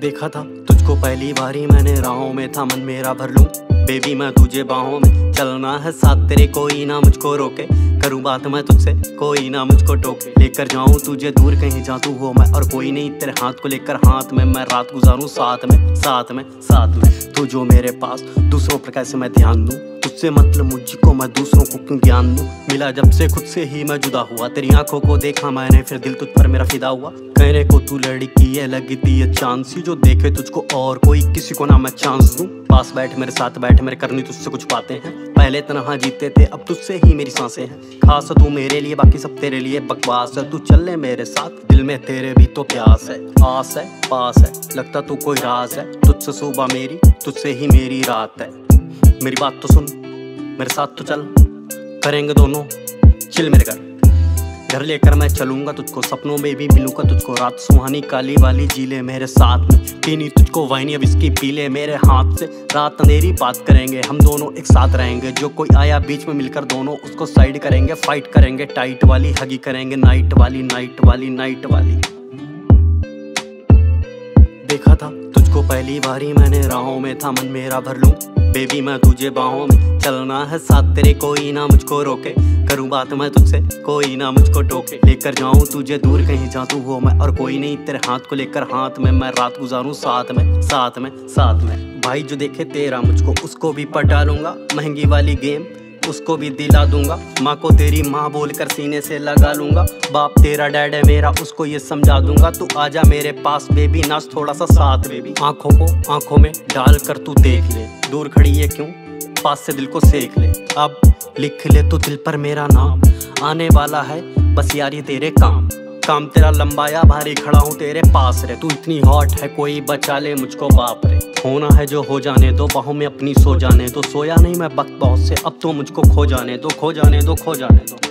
देखा था। तुझको पहली बारी मैंने राहों में था, मन मेरा भर लूँ। बेबी मैं तुझे बाहों में चलना है, साथ तेरे कोई ना मुझको रोके। करूँ बात मैं तुझसे, कोई ना मुझको टोके। लेकर जाऊँ तुझे दूर, कहीं जा तू हो मैं, और कोई नहीं तेरे हाथ को लेकर हाथ में। मैं रात गुजारूं साथ में साथ में साथ में। तू जो मेरे पास, दूसरों पर कैसे मैं ध्यान दूँ। तुझसे मतलब मुझको, मैं दूसरों को क्यों ज्ञान दूँ? मिला जब से खुद से ही मैं जुदा हुआ। तेरी आँखों को देखा मैंने, फिर दिल तुझ पर मेरा फिदा हुआ। कहने को तू लड़की है, लगती है चांसी। जो देखे तुझको और कोई किसी को ना मैं चांस दूँ। पास बैठ मेरे साथ, बैठ मेरे करनी तुझसे कुछ बातें हैं। पहले तनहा जीते थे, अब तुझसे ही मेरी साँसें हैं। खास तू मेरे लिए, बाकी सब तेरे लिए बकवास है। तू चल ले मेरे साथ, दिल में तेरे भी तो प्यास है। आस है, पास है, लगता तू कोई राज है। तुझसे सुबह मेरी, तुझसे ही मेरी रात है। मेरी बात तो सुन, मेरे साथ तो चल। करेंगे दोनों, चिल मेरे घर। घर लेकर मैं चलूँगा तुझको, सपनों में भी मिलूँगा तुझको। रात सुहानी काली वाली जीले मेरे साथ में। पीनी तुझको वाइनी, अब इसकी पीले मेरे हाथ से। रात अंधेरी बात करेंगे, हम दोनों एक साथ रहेंगे। जो कोई आया बीच में मिलकर दोनों उसको साइड करेंगे फाइट करेंगे। टाइट वाली हगी करेंगे नाइट वाली नाइट वाली नाइट वाली। देखा था तुझको पहली बारी, मैंने राहों में था, मन मेरा भर लूँ। बेबी मैं तुझे बाहों में चलना है। साथ तेरे कोई ना मुझको रोके। करूँ बात मैं तुझसे, कोई ना मुझको टोके। लेकर जाऊँ तुझे दूर, कहीं जा तू हो मैं। और कोई नहीं तेरे हाथ को लेकर हाथ में। मैं रात गुजारूं साथ में साथ में साथ में। भाई, जो देखे तेरा मुझको, उसको भी पटा लूँगा। महँगी वाली गेम उसको भी दिला दूँगा। माँ को तेरी माँ बोलकर सीने से लगा लूँगा। बाप तेरा डैड है, मेरा उसको ये समझा दूँगा। तू आजा मेरे पास बेबी नाच थोड़ा सा साथ बेबी आँखों को आँखों में डाल कर तू देख ले। दूर खड़ी है क्यों? पास से दिल को सेक ले। अब लिख ले तो दिल पर मेरा नाम। आने वाला है, बस यारी तेरे काम। काम तेरा लंबाया, भारी खड़ा हूँ तेरे पास रे। तू इतनी हॉट है, कोई बचा ले मुझको बाप रे। होना है जो हो जाने दो, बाहों में अपनी सो जाने दो। सोया नहीं मैं वक्त बहुत से, अब तो मुझको खो जाने दो, खो जाने दो, खो जाने दो।